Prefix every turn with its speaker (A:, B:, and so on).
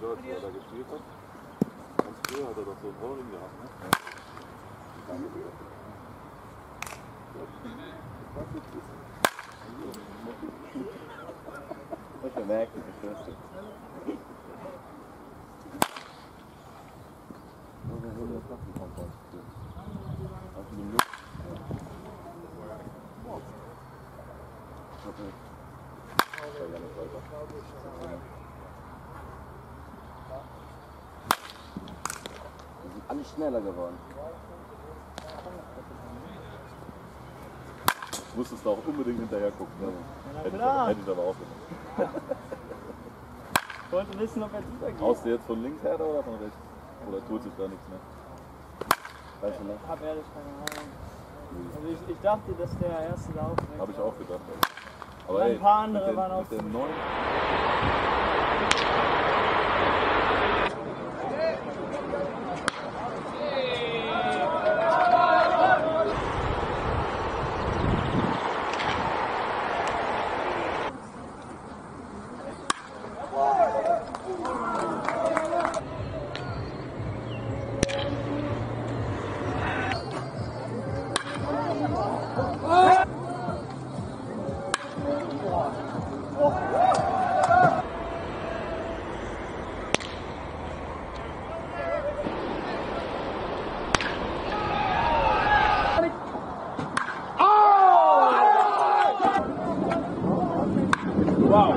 A: George, der da gespielt hat. Ganz früher hat er doch so einen Ohrring gehabt, ne?
B: Was je merkt, het is rustig. Dat is een hele. Als je hem doet. Wat is? Alle schneller geworden.
A: Musstest du auch unbedingt hinterher gucken?
C: Na
A: Hätte ich, aber- hätte ich aber auch gemacht.
C: Ich wollte wissen, ob er drüber geht.
A: Haust du jetzt von links her oder von rechts? Oder tut sich da nichts mehr?
B: Weißt du noch?
C: Hab ehrlich keine Ahnung. Also ich, ich dachte, dass der erste Lauf
A: Habe ich auch gedacht. Aber
C: Ein
A: ey,
C: paar andere
A: den,
C: waren auch
A: waaw